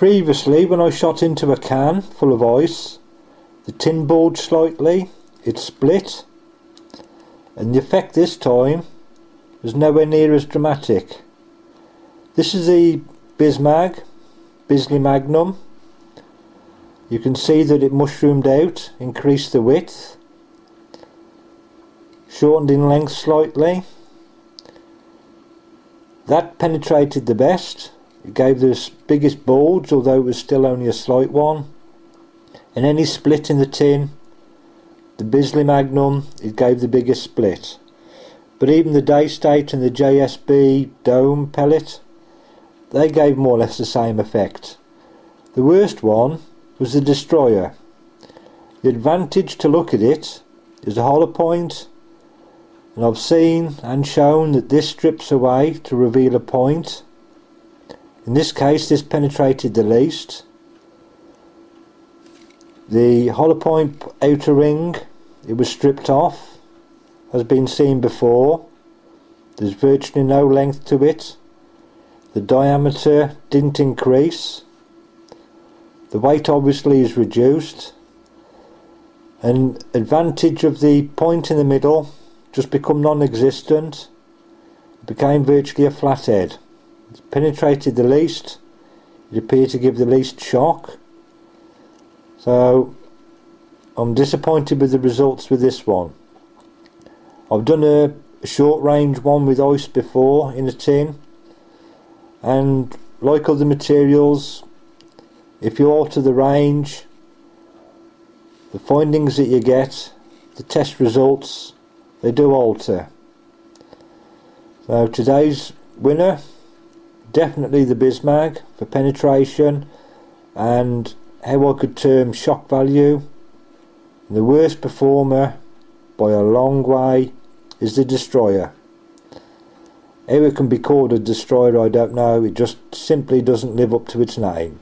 Previously when I shot into a can full of ice the tin bulged slightly, it split and the effect this time was nowhere near as dramatic. This is the Bismag, Bisley Magnum. You can see that it mushroomed out, increased the width, shortened in length slightly. That penetrated the best. It gave the biggest bulge, although it was still only a slight one. And any split in the tin, the Bisley Magnum, it gave the biggest split. But even the Daystate and the JSB Dome pellet, they gave more or less the same effect. The worst one was the Destroyer. The advantage to look at it is the hollow point and I've seen and shown that this strips away to reveal a point. In this case this penetrated the least. The hollow point outer ring it was stripped off has been seen before. There's virtually no length to it. The diameter didn't increase. The weight obviously is reduced. An advantage of the point in the middle just become non-existent. It became virtually a flathead. Penetrated the least. It appeared to give the least shock. So I'm disappointed with the results with this one. I've done a, a short range one with ice before in a tin and like other materials if you alter the range the findings that you get the test results they do alter so today's winner definitely the Bismag for penetration and how I could term shock value. The worst performer by a long way is the Destroyer. How it can be called a Destroyer I don't know. It just simply doesn't live up to its name